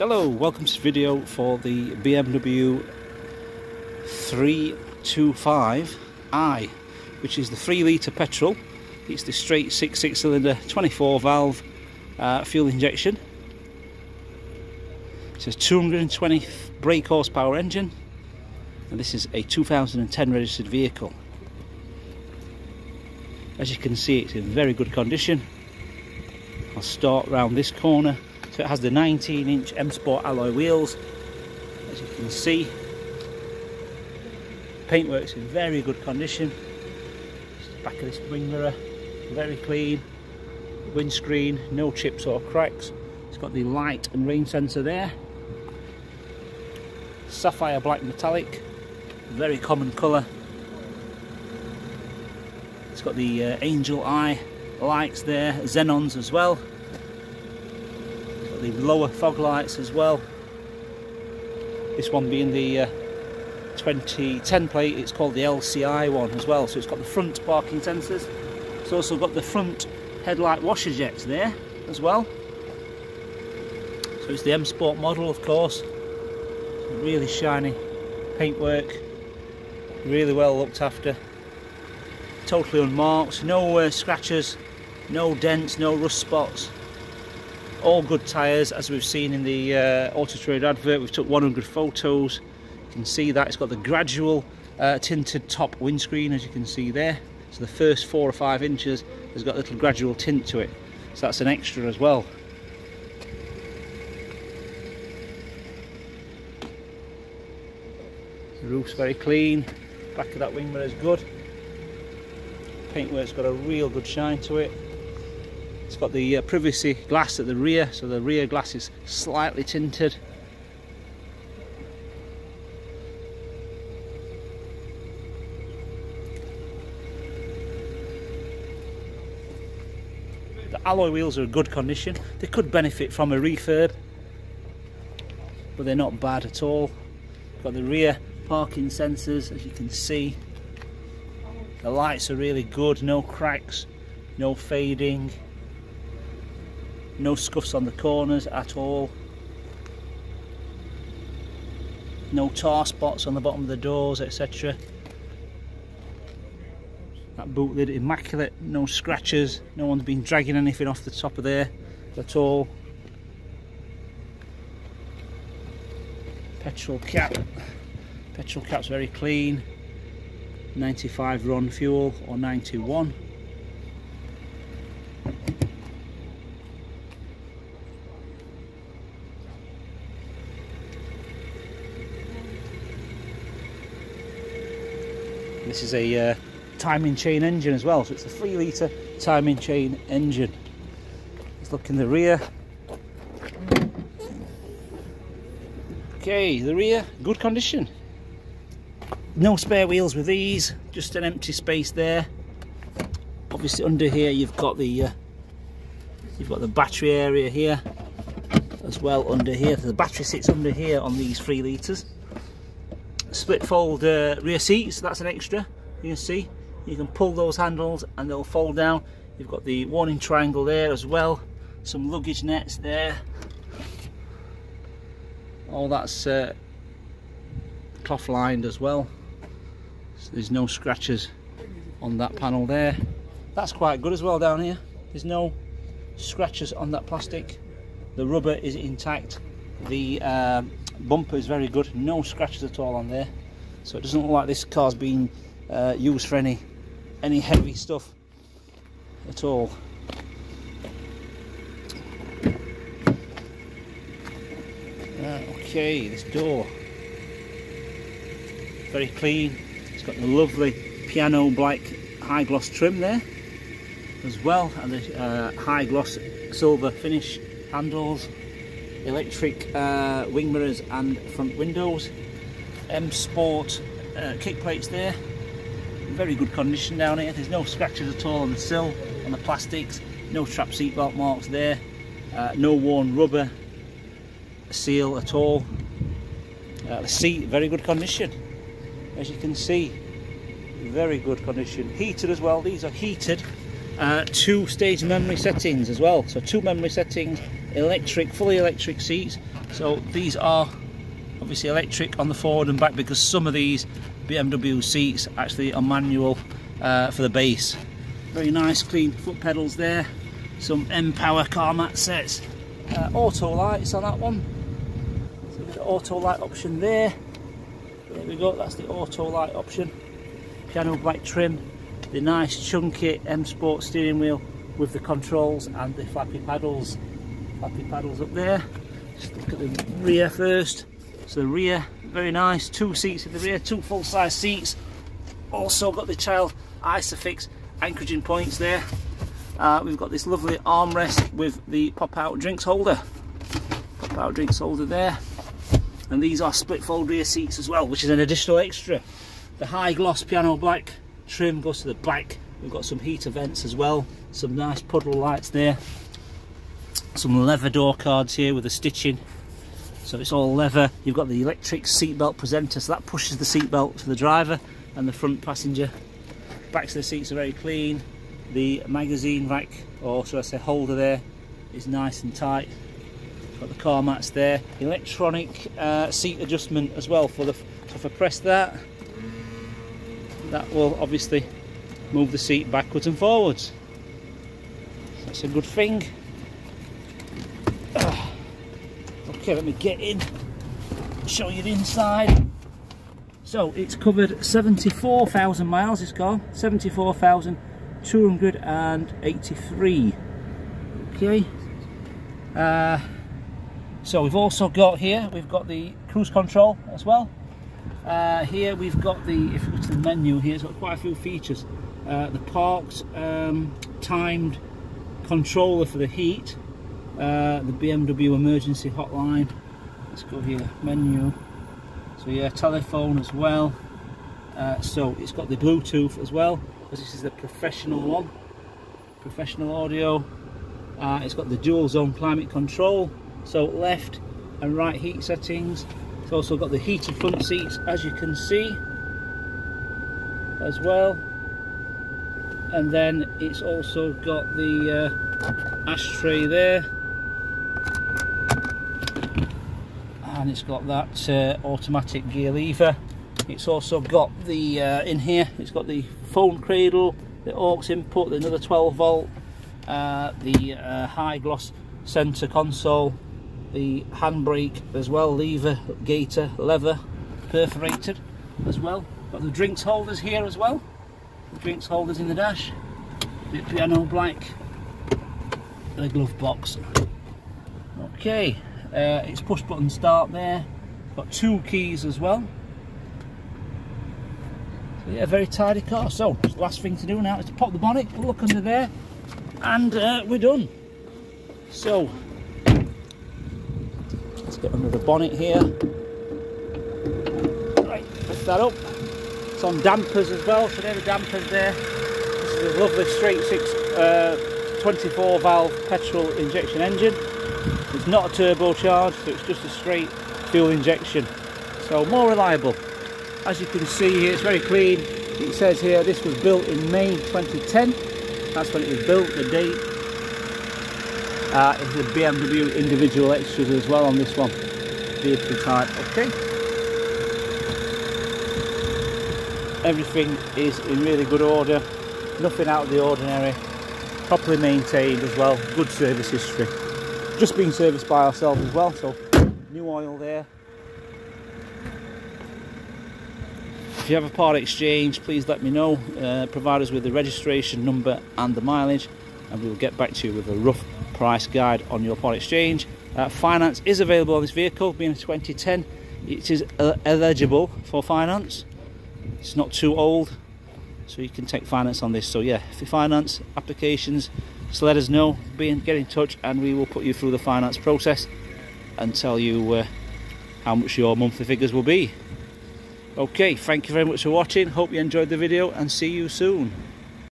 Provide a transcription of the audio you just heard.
Hello, welcome to video for the BMW 325i which is the 3 litre petrol. It's the straight 6 6 cylinder 24 valve uh, fuel injection. It's a 220 brake horsepower engine and this is a 2010 registered vehicle. As you can see it's in very good condition. I'll start round this corner it has the 19 inch M Sport alloy wheels. As you can see paintwork's in very good condition. Back of this wing mirror very clean. Windscreen no chips or cracks. It's got the light and rain sensor there. Sapphire black metallic very common colour. It's got the uh, angel eye lights there xenons as well the lower fog lights as well. This one being the uh, 2010 plate, it's called the LCI one as well. So it's got the front parking sensors. It's also got the front headlight washer jets there as well. So it's the M Sport model, of course. Really shiny paintwork, really well looked after. Totally unmarked, no uh, scratches, no dents, no rust spots all good tyres as we've seen in the uh, Auto Trader advert. We've took 100 photos. You can see that. It's got the gradual uh, tinted top windscreen as you can see there. So the first four or five inches has got a little gradual tint to it. So that's an extra as well. The roof's very clean. Back of that wing mirror is good. Paintwork's got a real good shine to it it's got the uh, privacy glass at the rear, so the rear glass is slightly tinted. The alloy wheels are in good condition. They could benefit from a refurb, but they're not bad at all. Got the rear parking sensors, as you can see. The lights are really good, no cracks, no fading no scuffs on the corners at all. No tar spots on the bottom of the doors etc that boot lid immaculate no scratches no one's been dragging anything off the top of there at all. Petrol cap. Petrol cap's very clean. 95 RON fuel or 91 This is a uh, timing chain engine as well, so it's a 3 litre timing chain engine. Let's look in the rear. Okay, the rear, good condition. No spare wheels with these, just an empty space there. Obviously under here you've got the uh, you've got the battery area here as well under here. The battery sits under here on these 3 litres split fold uh, rear seats that's an extra you can see. You can pull those handles and they'll fold down. You've got the warning triangle there as well some luggage nets there. All that's uh, cloth lined as well. So there's no scratches on that panel there. That's quite good as well down here. There's no scratches on that plastic. The rubber is intact. The uh, bumper is very good no scratches at all on there. So it doesn't look like this car's been uh, used for any any heavy stuff at all. Okay this door. Very clean. It's got the lovely piano black high gloss trim there as well and the uh, high gloss silver finish handles electric uh, wing mirrors and front windows. M Sport uh, kick plates there. Very good condition down here. There's no scratches at all on the sill on the plastics. No trap seatbelt marks there. Uh, no worn rubber seal at all. Uh, the seat very good condition. As you can see very good condition. Heated as well. These are heated uh, two stage memory settings as well. So two memory settings electric, fully electric seats. So these are obviously electric on the forward and back because some of these BMW seats actually are manual uh, for the base. Very nice clean foot pedals there. Some M-Power car mat sets. Uh, auto lights on that one. So the auto light option there. There we go, that's the auto light option. Piano black trim. The nice chunky M Sport steering wheel with the controls and the flappy paddles. Flappy paddles up there. Just look at the rear first. So the rear, very nice. Two seats in the rear, two full-size seats. Also got the child Isofix anchoring points there. Uh, we've got this lovely armrest with the pop-out drinks holder. Pop-out drinks holder there. And these are split fold rear seats as well, which is an additional extra. The high gloss piano black trim goes to the back. We've got some heater vents as well. Some nice puddle lights there. Some leather door cards here with the stitching. So it's all leather. You've got the electric seatbelt presenter, so that pushes the seatbelt to the driver and the front passenger. Backs of the seats are very clean. The magazine rack, or should I say holder there, is nice and tight. Got the car mats there. Electronic uh, seat adjustment as well for the. So if I press that, that will obviously move the seat backwards and forwards. That's a good thing. Okay, let me get in, show you the inside. So it's covered 74,000 miles, this car, 74,283. Okay. Uh, so we've also got here, we've got the cruise control as well. Uh, here we've got the, if you go to the menu here, it's got quite a few features. Uh, the parked um, timed controller for the heat, uh, the BMW emergency hotline. Let's go here, menu. So yeah, telephone as well. Uh, so it's got the Bluetooth as well, because this is the professional one. Professional audio. Uh, it's got the dual zone climate control. So left and right heat settings. It's also got the heated front seats, as you can see, as well. And then it's also got the uh, ashtray there. It's got that uh, automatic gear lever. It's also got the, uh, in here, it's got the phone cradle, the aux input, another 12 volt, uh, the uh, high gloss center console, the handbrake as well, lever, gaiter, leather, perforated as well. Got the drinks holders here as well. The drinks holders in the dash. The piano black. The glove box. Okay, uh, it's push button start there. Got two keys as well. So yeah, very tidy car. So, last thing to do now is to pop the bonnet, look under there, and uh, we're done. So, let's get under the bonnet here. Right, lift that up. It's on dampers as well, so there the dampers there. This is a lovely straight six uh, 24 valve petrol injection engine. It's not a turbocharged, so it's just a straight fuel injection. So more reliable. As you can see here, it's very clean. It says here this was built in May 2010. That's when it was built, the date uh, it's a BMW individual extras as well on this one. Vehicle type, okay. Everything is in really good order. Nothing out of the ordinary. Properly maintained as well. Good service history. Just being serviced by ourselves as well, so new oil there. If you have a part exchange, please let me know. Uh, provide us with the registration number and the mileage and we will get back to you with a rough price guide on your part exchange. Uh, finance is available on this vehicle, being a 2010. It is uh, eligible for finance. It's not too old, so you can take finance on this. So yeah, you finance applications, just let us know, be in, get in touch, and we will put you through the finance process and tell you uh, how much your monthly figures will be. Okay, thank you very much for watching. Hope you enjoyed the video and see you soon.